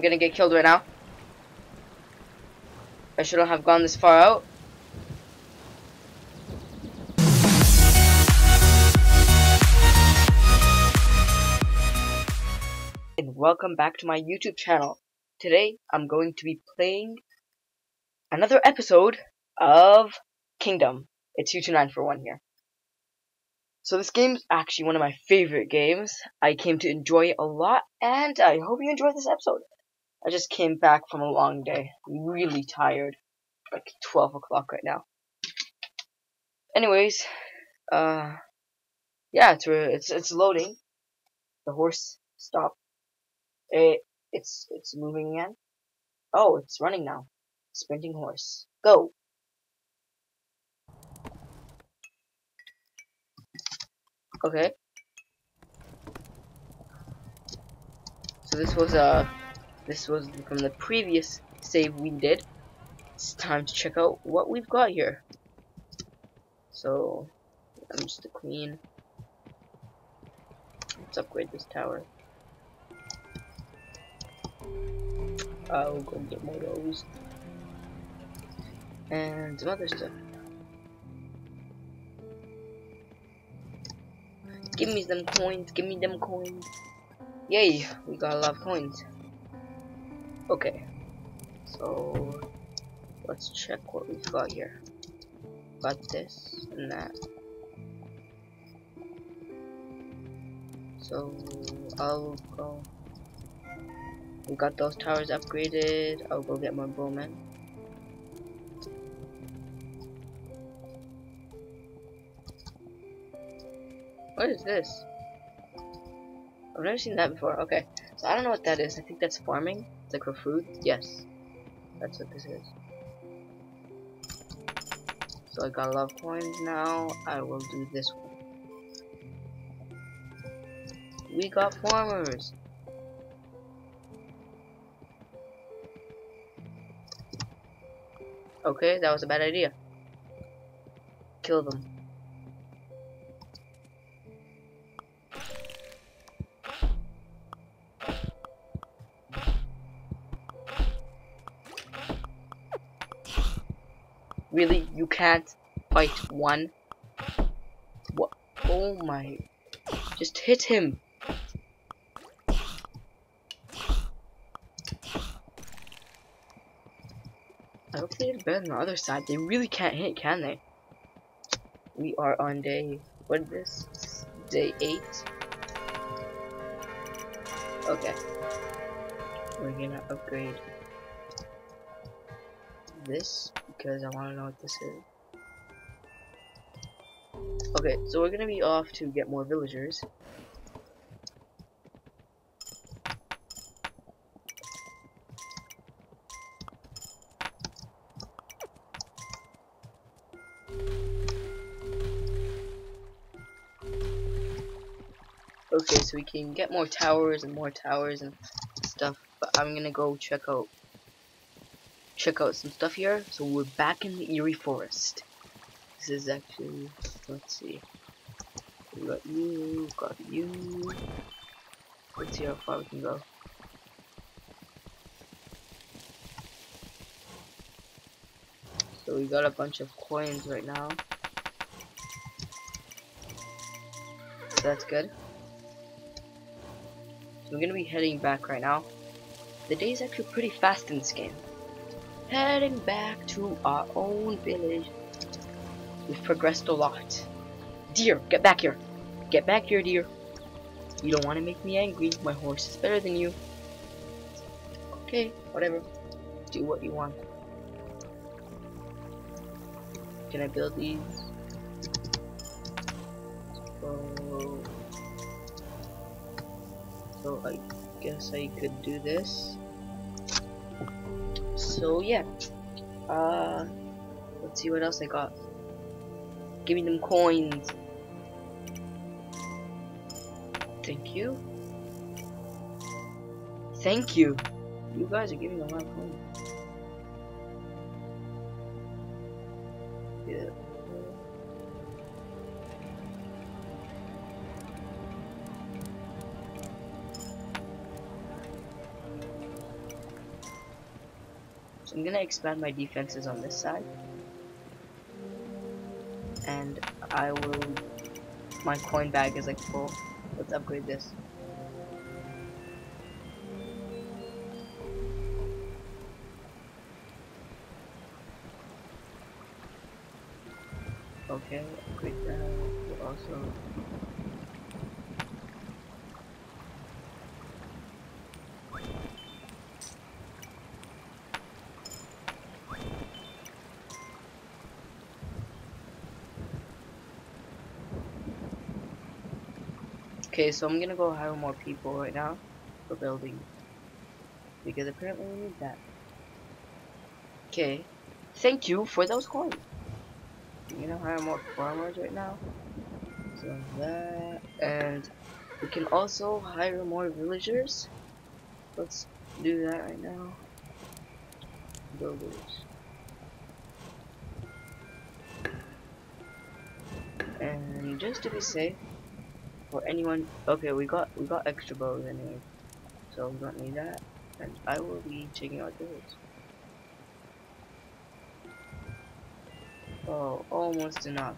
I'm gonna get killed right now. I shouldn't have gone this far out. And welcome back to my YouTube channel. Today, I'm going to be playing another episode of Kingdom. It's U29 for one here. So this game's actually one of my favorite games. I came to enjoy it a lot, and I hope you enjoyed this episode. I just came back from a long day. I'm really tired. Like 12 o'clock right now. Anyways, uh, yeah, it's it's it's loading. The horse stopped. It it's it's moving again. Oh, it's running now. Sprinting horse. Go. Okay. So this was uh this was from the previous save we did. It's time to check out what we've got here. So I'm just the queen. Let's upgrade this tower. I'll go get more of those. And some other stuff. Give me them coins, give me them coins. Yay, we got a lot of coins. Okay, so let's check what we've got here. Got this and that. So I'll go. We got those towers upgraded. I'll go get more bowman. What is this? I've never seen that before. Okay, so I don't know what that is. I think that's farming. Like for food. Yes, that's what this is. So I got of coins now. I will do this one. We got farmers. Okay, that was a bad idea. Kill them. Can't fight one? What? Oh my. Just hit him. I hope they did better than the other side. They really can't hit, can they? We are on day, what is this? Day 8. Okay. We're gonna upgrade this because I want to know what this is. Okay, so we're gonna be off to get more villagers. Okay, so we can get more towers and more towers and stuff, but I'm gonna go check out check out some stuff here. So we're back in the Eerie Forest. This is actually let's see. We got you, got you. Let's see how far we can go. So we got a bunch of coins right now. So that's good. So I'm gonna be heading back right now. The day is actually pretty fast in this game. Heading back to our own village. We've progressed a lot. Deer, get back here. Get back here, deer. You don't want to make me angry. My horse is better than you. Okay, whatever. Do what you want. Can I build these? So, so I guess I could do this. So yeah. Uh let's see what else I got. Give me them coins. Thank you. Thank you. You guys are giving a lot of coins. Yeah. So I'm gonna expand my defenses on this side. I will my coin bag is like full. Let's upgrade this. Okay, upgrade that. Also Okay, so I'm gonna go hire more people right now for building. Because apparently we need that. Okay. Thank you for those coins. I'm gonna hire more farmers right now. So that and we can also hire more villagers. Let's do that right now. Builders. And just to be safe, for anyone okay we got we got extra bows anyway. So we don't need that. And I will be checking out those oh almost enough.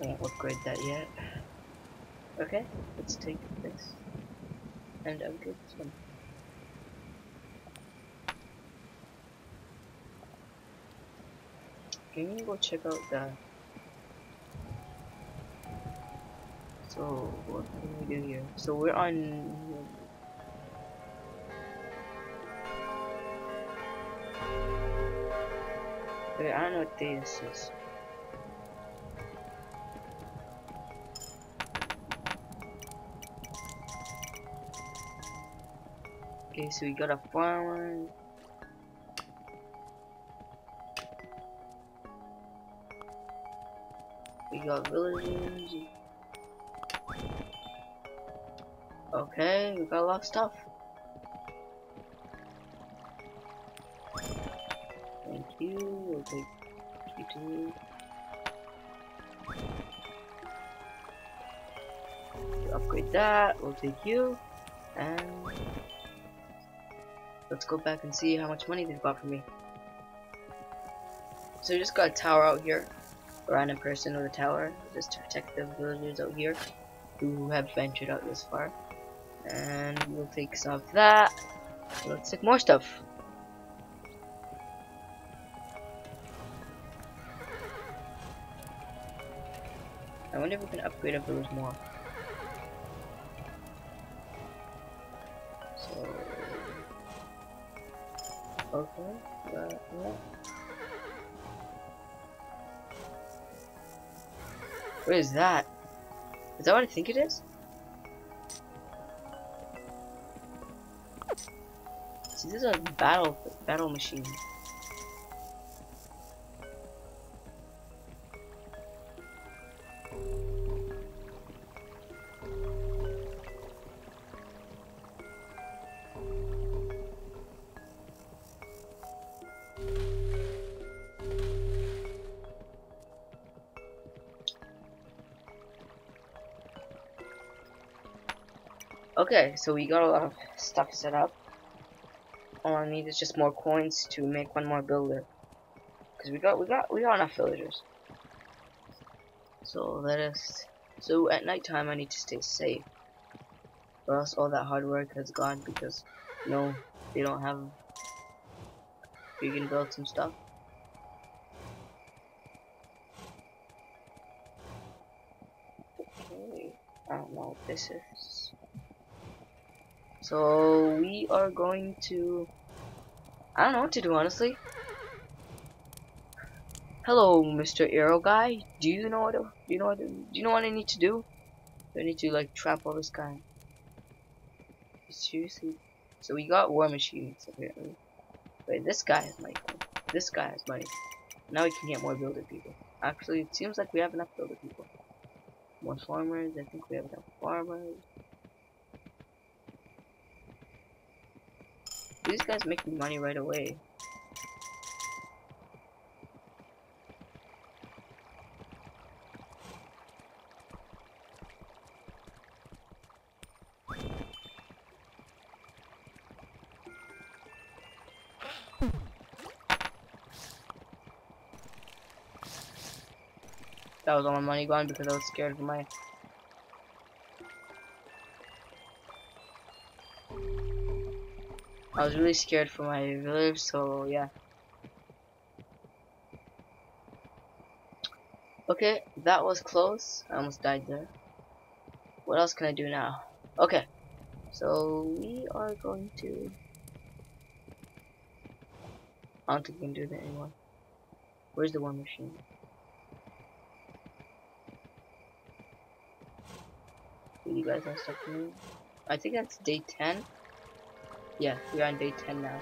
Won't upgrade that yet. Okay let's take this. And upgrade this Can you go check out the So what can we do here? So we're on Wait, I don't know what this is. Okay, so we got a farmer. We got villagers. Okay, we got a lot of stuff. Thank you. We'll take you two. Upgrade that. We'll take you. And let's go back and see how much money they've got for me. So we just got a tower out here random person with a tower just to protect the villagers out here who have ventured out this far. And we'll take some of that. Let's take more stuff. I wonder if we can upgrade our village more. So, okay, yeah. What is that? Is that what I think it is? See, this is a battle battle machine. Okay, so we got a lot of stuff set up. All I need is just more coins to make one more builder. Cause we got we got we got enough villagers. So let us so at night time I need to stay safe. Or else all that hard work has gone because you know they don't have you can build some stuff. Okay. I don't know what this is. So we are going to I don't know what to do honestly. Hello, Mr. Arrow guy. Do you know what do you know what do you know what I need to do? I need to like trap all this guy? Seriously? So we got war machines apparently. Wait, this guy has money. This guy has money. Now we can get more builder people. Actually, it seems like we have enough builder people. More farmers. I think we have enough farmers. these guys make money right away. That was all my money gone because I was scared of my I was really scared for my village, so yeah. Okay, that was close. I almost died there. What else can I do now? Okay, so we are going to... I don't think we can do that anymore. Where's the war machine? You guys are stuck in I think that's day 10. Yeah, we're on day 10 now.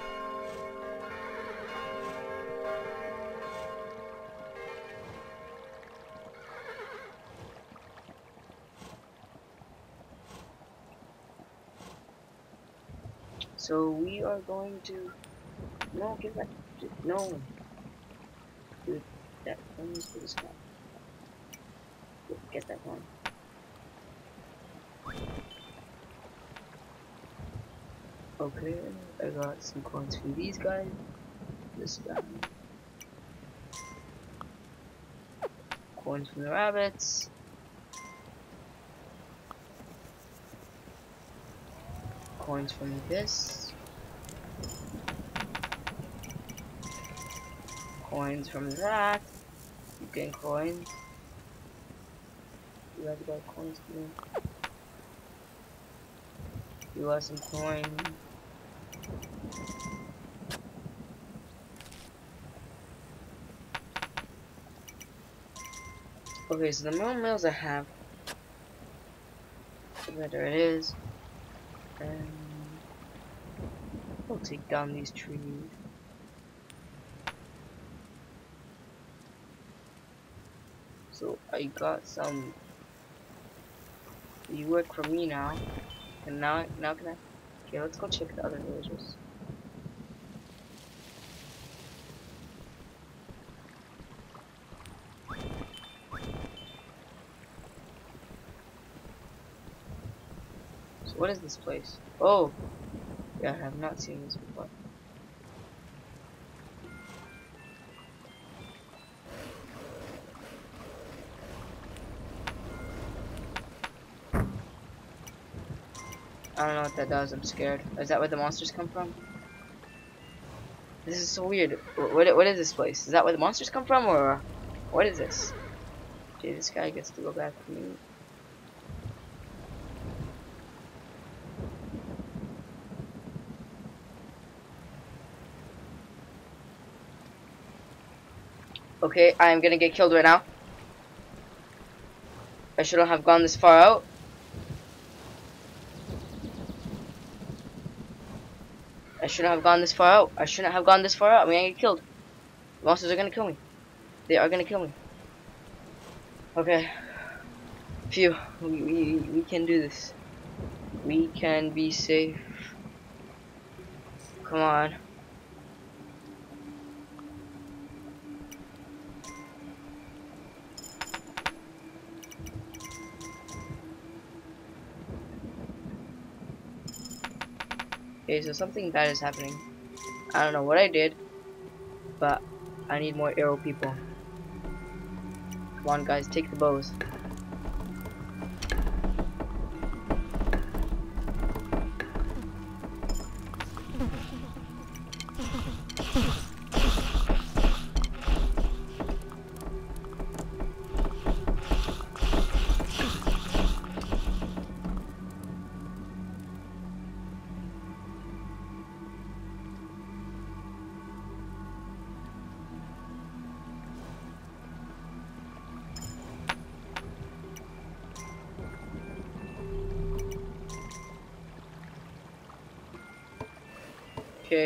So we are going to no give that no Dude, that one is this guy. Get that one. Okay, I got some coins from these guys. This guy. Coins from the rabbits. Coins from this. Coins from that. You gain coins. You guys got coins too. You got some coins. Okay, so the more mills I have, the it is. And we'll take down these trees. So I got some. You work for me now, and now now can I? Okay, let's go check the other villages. What is this place? Oh! Yeah, I have not seen this before. I don't know what that does, I'm scared. Is that where the monsters come from? This is so weird. What, what is this place? Is that where the monsters come from, or what is this? Gee, this guy gets to go back to me. Okay, I am gonna get killed right now. I shouldn't have gone this far out. I shouldn't have gone this far out. I shouldn't have gone this far out. I'm gonna get killed. monsters are gonna kill me. They are gonna kill me. Okay. Phew. We, we, we can do this. We can be safe. Come on. Okay, so something bad is happening. I don't know what I did, but I need more arrow people. Come on guys, take the bows.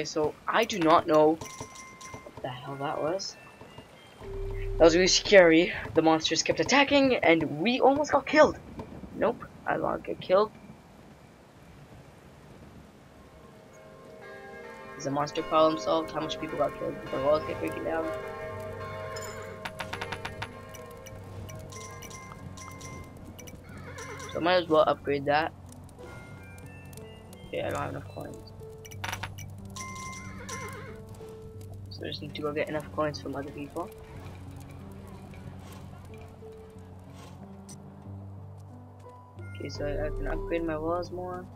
So I do not know what the hell that was. That was really scary. The monsters kept attacking, and we almost got killed. Nope, I did not get killed. Is the monster problem solved? How much people got killed? Did the walls get breaking down? So might as well upgrade that. Okay, I don't have enough coins. I just need to go get enough coins from other people. Okay, so I, I can upgrade my walls more.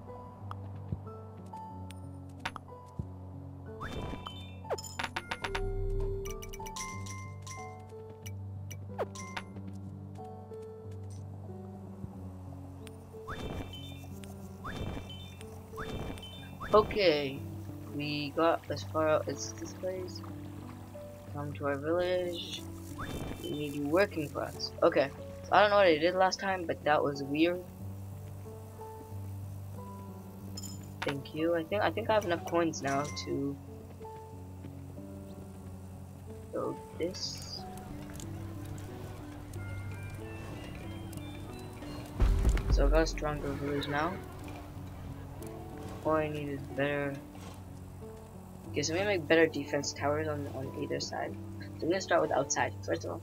Okay, we got as far out as this place. Come to our village. We need you working for us. Okay, so I don't know what I did last time, but that was weird. Thank you. I think I think I have enough coins now to build this. So I got a stronger village now. All I need is better. Okay, so gonna make better defense towers on on either side. So I'm gonna start with outside first of all.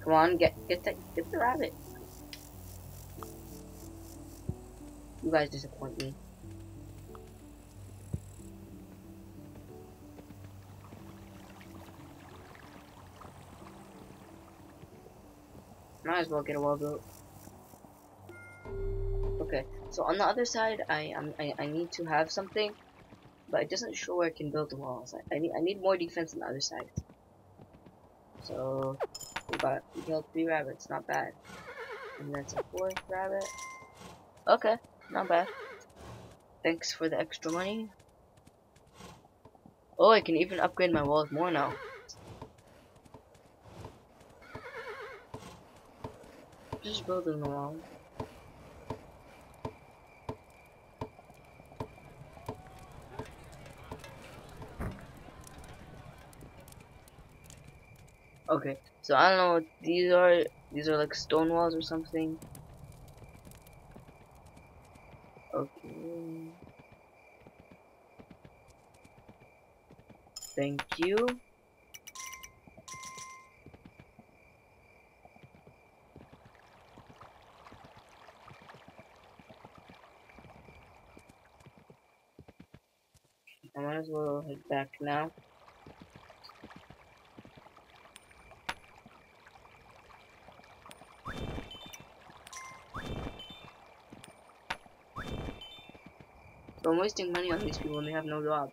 Come on, get get the get the rabbit. You guys disappoint me. Might as well get a wall built. Okay, so on the other side, I I, I need to have something, but it doesn't show where I can build the walls. I, I need I need more defense on the other side. So we got we killed three rabbits, not bad. And that's a fourth rabbit. Okay, not bad. Thanks for the extra money. Oh, I can even upgrade my walls more now. Just building the wall. Okay, so I don't know what these are. These are like stone walls or something. Okay. Thank you. I might back now. So I'm wasting money on these people and they have no job.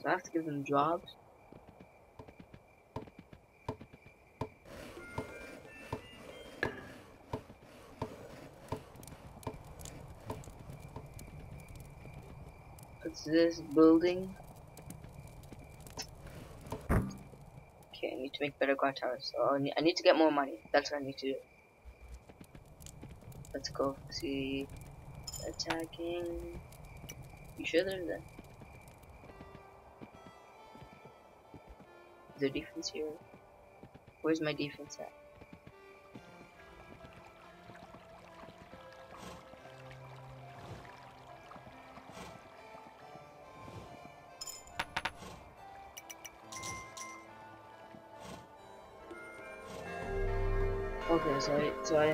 So I have to give them jobs. What's this building? Okay, I need to make better guard towers. So I need, to get more money. That's what I need to do. Let's go see attacking. You sure there's there defense here? Where's my defense at?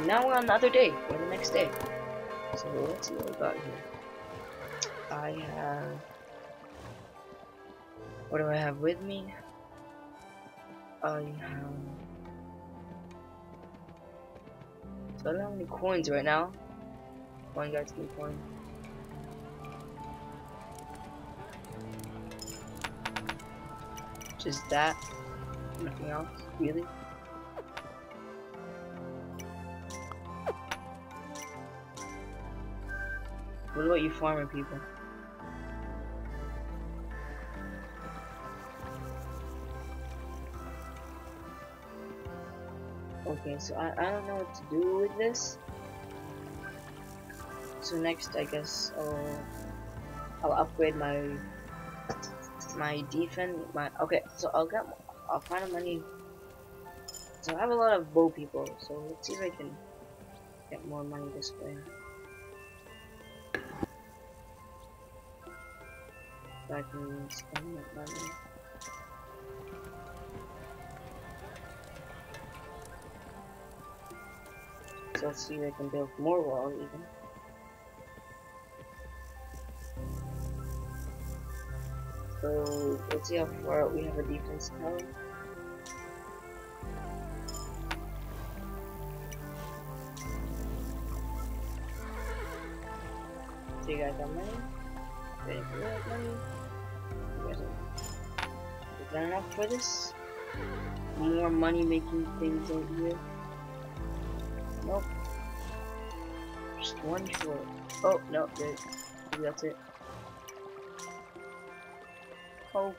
Now we're on the other day, or the next day. So let's see what we got here. I have... What do I have with me? I have... So I don't have any coins right now. One guy's new coin. Just that. Nothing else, really. What about you farming people? Okay, so I, I don't know what to do with this. So next, I guess I'll, I'll upgrade my my defense. My okay, so I'll get I'll find money. So I have a lot of bow people. So let's see if I can get more money this way. I can spend that money. So let's see if I can build more walls even. So let's see how far we have a defense now. So you guys got money? Ready for money? Enough for this? More money making things over here? Nope. Just one short. Oh, no, good. Maybe that's it. Oh.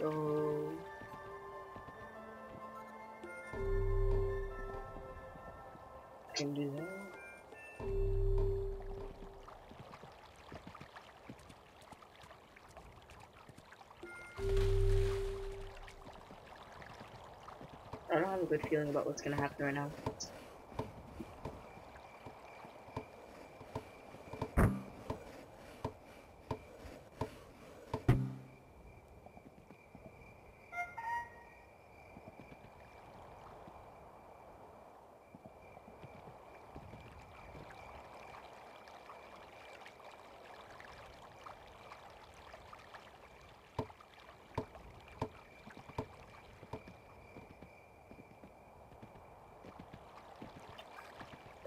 So... Can do that. Good feeling about what's gonna happen right now.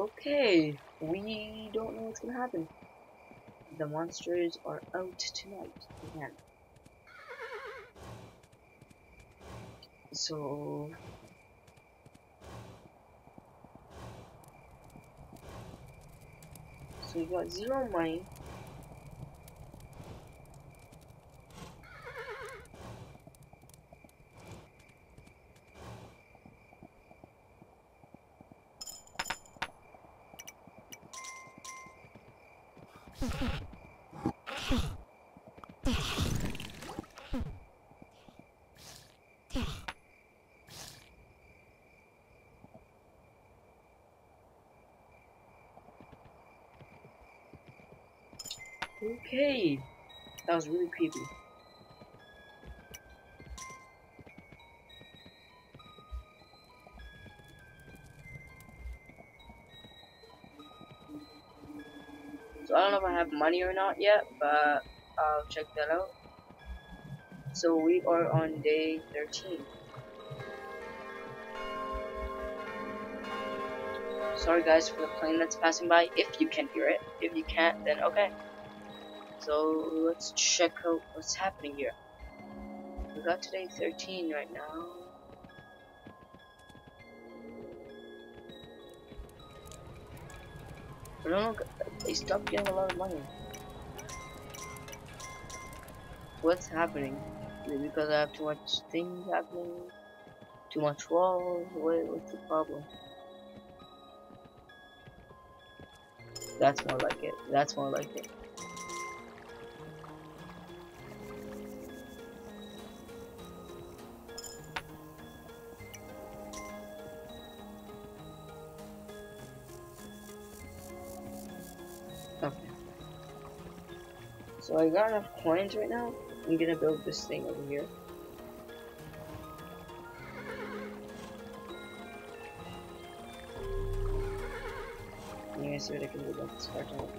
Okay, we don't know what's gonna happen. The monsters are out tonight again. So So we got zero money. Okay. That was really creepy. So I don't know if I have money or not yet, but I'll check that out. So we are on day 13. Sorry guys for the plane that's passing by, if you can hear it. If you can't, then okay. So let's check out what's happening here. We got today 13 right now. I don't know, they stopped getting a lot of money. What's happening? Because I have too much things happening? Too much walls? What, what's the problem? That's more like it. That's more like it. I got enough coins right now. I'm gonna build this thing over here. I'm gonna see what I can do about this cartel.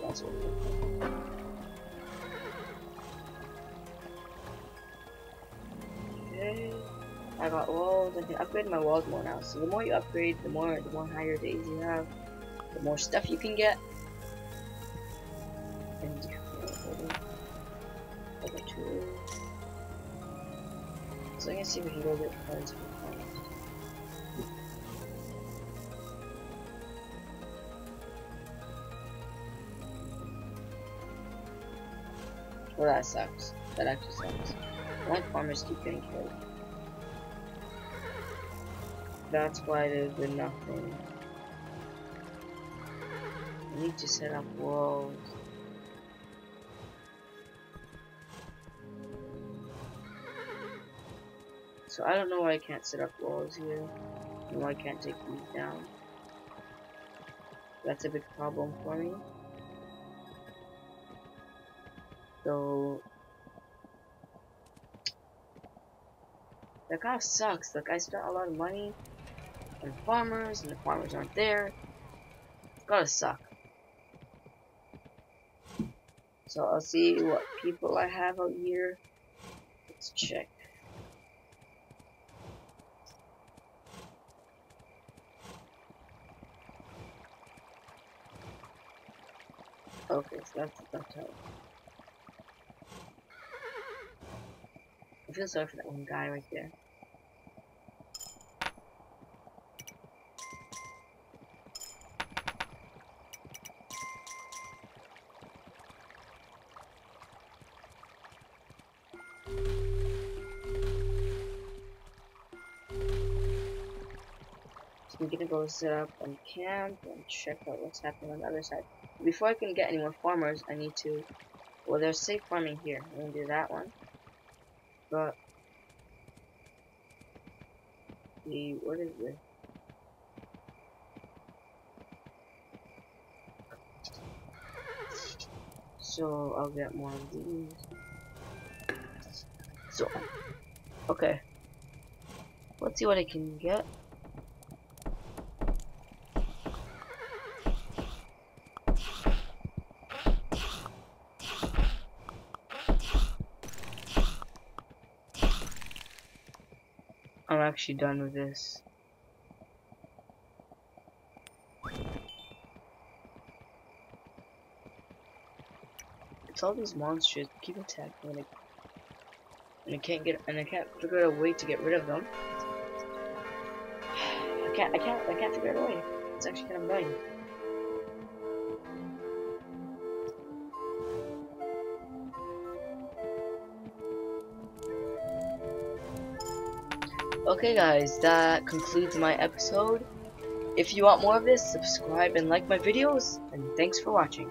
That's what. Okay. I got walls. I can upgrade my walls more now. So the more you upgrade, the more the more higher days you have, the more stuff you can get. And level two. So I'm gonna see we can go get cards for coins. Well, that sucks. That actually sucks. Why farmers keep getting killed? That's why there's nothing. I need to set up walls. So I don't know why I can't set up walls here. And why I can't take these down. That's a big problem for me. So that kind of sucks. Like I spent a lot of money on farmers, and the farmers aren't there. It's gotta suck. So I'll see what people I have out here. Let's check. Okay, that's that's how. I feel sorry for that one guy right there. So I'm gonna go set up and camp and check out what's happening on the other side. Before I can get any more farmers, I need to. Well, there's safe farming here. I'm gonna do that one. But the what is this? So I'll get more of these. So okay. Let's see what I can get. I'm actually done with this. It's all these monsters keep attacking and I, and I can't get and I can't figure out a way to get rid of them. I can't I can't I can't figure out a way. It's actually kind of annoying. Okay guys, that concludes my episode. If you want more of this, subscribe and like my videos, and thanks for watching.